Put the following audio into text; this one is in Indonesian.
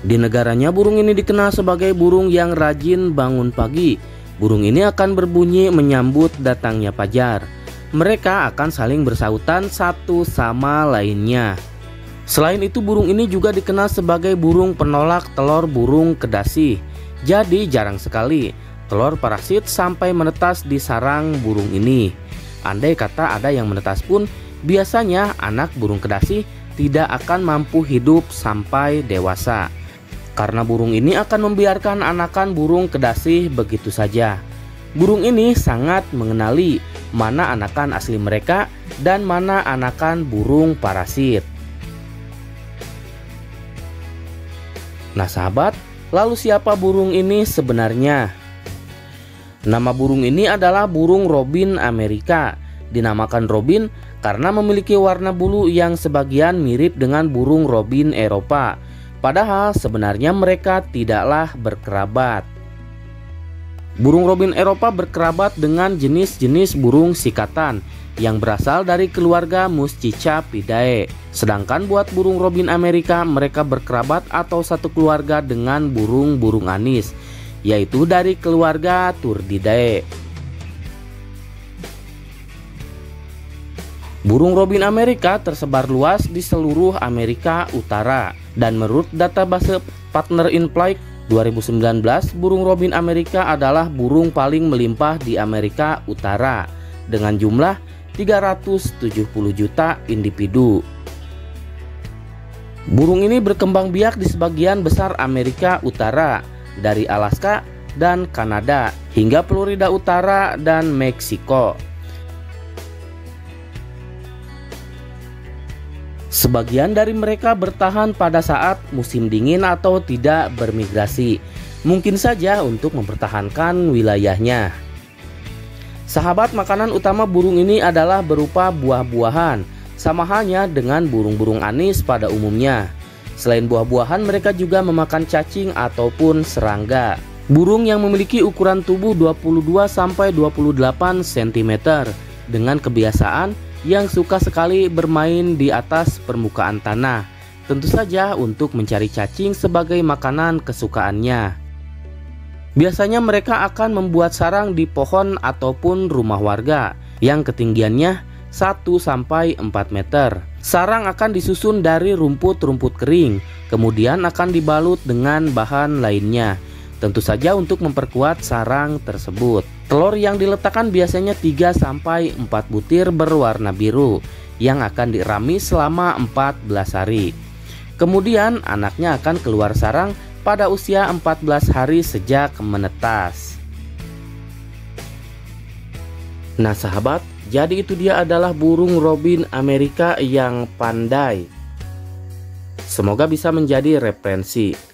Di negaranya burung ini dikenal sebagai burung yang rajin bangun pagi. Burung ini akan berbunyi menyambut datangnya fajar. Mereka akan saling bersautan satu sama lainnya. Selain itu burung ini juga dikenal sebagai burung penolak telur burung kedasi. Jadi jarang sekali telur parasit sampai menetas di sarang burung ini. Andai kata ada yang menetas pun, biasanya anak burung kedasi tidak akan mampu hidup sampai dewasa karena burung ini akan membiarkan anakan burung kedasi begitu saja. Burung ini sangat mengenali mana anakan asli mereka dan mana anakan burung parasit. Nah sahabat, lalu siapa burung ini sebenarnya? Nama burung ini adalah burung robin Amerika. Dinamakan robin karena memiliki warna bulu yang sebagian mirip dengan burung robin Eropa Padahal sebenarnya mereka tidaklah berkerabat. Burung robin Eropa berkerabat dengan jenis-jenis burung sikatan yang berasal dari keluarga Muscicapidae. Sedangkan buat burung robin Amerika mereka berkerabat atau satu keluarga dengan burung-burung anis, yaitu dari keluarga Turdidae. Burung robin Amerika tersebar luas di seluruh Amerika Utara. Dan menurut database Partner in Flight 2019, burung robin Amerika adalah burung paling melimpah di Amerika Utara dengan jumlah 370 juta individu. Burung ini berkembang biak di sebagian besar Amerika Utara, dari Alaska dan Kanada hingga Florida Utara dan Meksiko. Sebagian dari mereka bertahan pada saat musim dingin atau tidak bermigrasi, mungkin saja untuk mempertahankan wilayahnya. Sahabat makanan utama burung ini adalah berupa buah-buahan, sama halnya dengan burung-burung anis pada umumnya. Selain buah-buahan, mereka juga memakan cacing ataupun serangga. Burung yang memiliki ukuran tubuh 22 sampai 28 cm dengan kebiasaan yang suka sekali bermain di atas permukaan tanah, tentu saja untuk mencari cacing sebagai makanan kesukaannya. Biasanya mereka akan membuat sarang di pohon ataupun rumah warga yang ketinggiannya 1-4 meter. Sarang akan disusun dari rumput-rumput kering, kemudian akan dibalut dengan bahan lainnya Tentu saja untuk memperkuat sarang tersebut. Telur yang diletakkan biasanya 3 sampai 4 butir berwarna biru yang akan dirami selama 14 hari. Kemudian anaknya akan keluar sarang pada usia 14 hari sejak menetas. Nah sahabat, jadi itu dia adalah burung robin Amerika yang pandai. Semoga bisa menjadi referensi